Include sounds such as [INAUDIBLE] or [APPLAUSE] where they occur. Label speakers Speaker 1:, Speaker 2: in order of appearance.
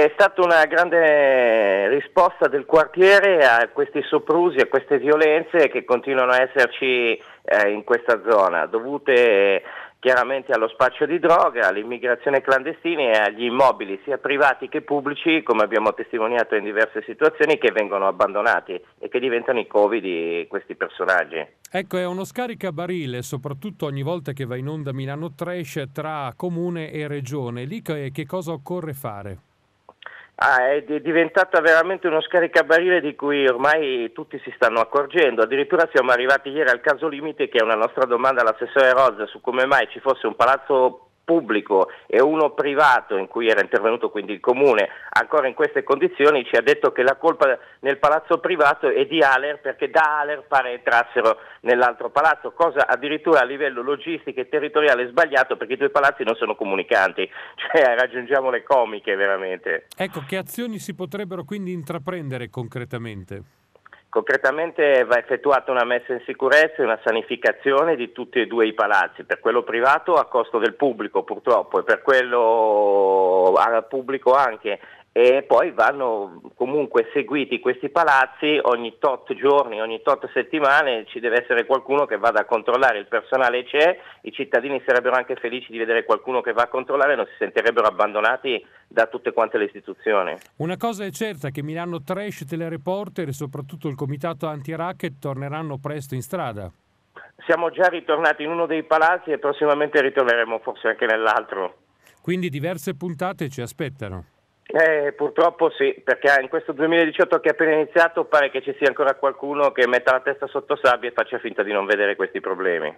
Speaker 1: È stata una grande risposta del quartiere a questi soprusi, a queste violenze che continuano a esserci eh, in questa zona, dovute chiaramente allo spaccio di droga, all'immigrazione clandestina e agli immobili sia privati che pubblici, come abbiamo testimoniato in diverse situazioni, che vengono abbandonati e che diventano i covi di questi personaggi.
Speaker 2: Ecco, è uno scaricabarile, soprattutto ogni volta che va in onda Milano Trash tra comune e regione. Lì che cosa occorre fare?
Speaker 1: Ah, è diventata veramente uno scaricabarile di cui ormai tutti si stanno accorgendo. Addirittura siamo arrivati ieri al caso limite che è una nostra domanda all'assessore Rozza su come mai ci fosse un palazzo pubblico e uno privato in cui era intervenuto quindi il comune ancora in queste condizioni ci ha detto che la colpa nel palazzo privato è di Aler perché da Aler pare entrassero nell'altro palazzo, cosa addirittura a livello logistico e territoriale sbagliato perché i due palazzi non sono comunicanti, [LAUGHS] cioè raggiungiamo le comiche veramente.
Speaker 2: Ecco, che azioni si potrebbero quindi intraprendere concretamente?
Speaker 1: Concretamente va effettuata una messa in sicurezza e una sanificazione di tutti e due i palazzi, per quello privato a costo del pubblico purtroppo e per quello pubblico anche e poi vanno comunque seguiti questi palazzi ogni tot giorni, ogni tot settimane ci deve essere qualcuno che vada a controllare, il personale c'è, i cittadini sarebbero anche felici di vedere qualcuno che va a controllare non si sentirebbero abbandonati da tutte quante le istituzioni.
Speaker 2: Una cosa è certa che Milano Trash, Telereporter e soprattutto il comitato anti-racket torneranno presto in strada.
Speaker 1: Siamo già ritornati in uno dei palazzi e prossimamente ritorneremo forse anche nell'altro.
Speaker 2: Quindi diverse puntate ci aspettano.
Speaker 1: Eh, purtroppo sì, perché in questo 2018 che è appena iniziato pare che ci sia ancora qualcuno che metta la testa sotto sabbia e faccia finta di non vedere questi problemi.